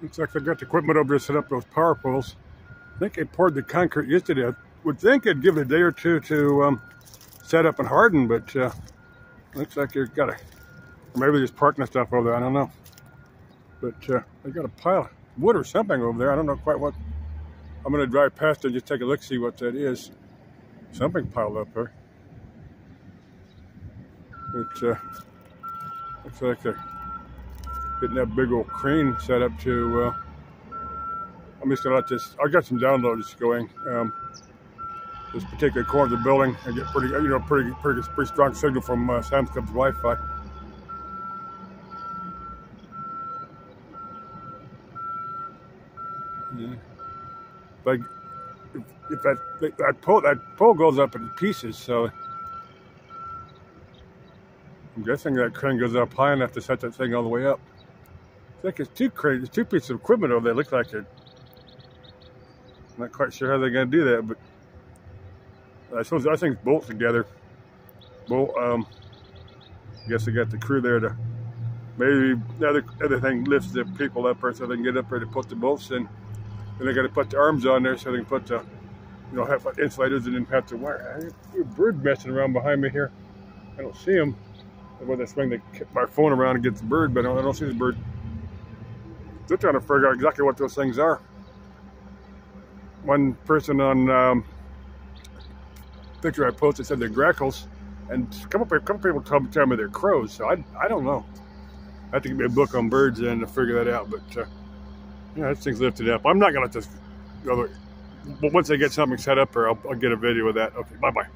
Looks like they got the equipment over there set up those power poles. I think they poured the concrete yesterday. I would think it'd give it a day or two to um, set up and harden, but uh, looks like they've got a, maybe just parking stuff over there. I don't know. But uh, they got a pile of wood or something over there. I don't know quite what. I'm going to drive past and just take a look, see what that is. Something piled up there. It uh, looks like they're getting that big old crane set up to. Uh, I'm just gonna let this. I got some downloads going. Um, this particular corner of the building, I get pretty, you know, pretty, pretty, pretty strong signal from uh, Sam's Club's Wi-Fi. Yeah. Like, if, if that that pole that pole goes up in pieces, so I'm guessing that crane goes up high enough to set that thing all the way up. I think it's two cranes, two pieces of equipment over there. Look like it. I'm not quite sure how they're going to do that, but I suppose I think bolt together. Bolt. Um, I guess they got the crew there to maybe the other other thing lifts the people up so they can get up there to put the bolts in. And they got to put the arms on there so they can put the you know have insulators and then have to wire. I a bird messing around behind me here. I don't see him. When they swing the, my phone around and get the bird, but I don't, I don't see the bird. They're trying to figure out exactly what those things are. One person on um, picture I posted said they're grackles, and a couple, a couple people me, tell me they're crows. So I, I don't know. I have to get me a book on birds and to figure that out. But uh, yeah, this thing's lifted up. I'm not gonna let this go. But once I get something set up, or I'll, I'll get a video of that. Okay, bye bye.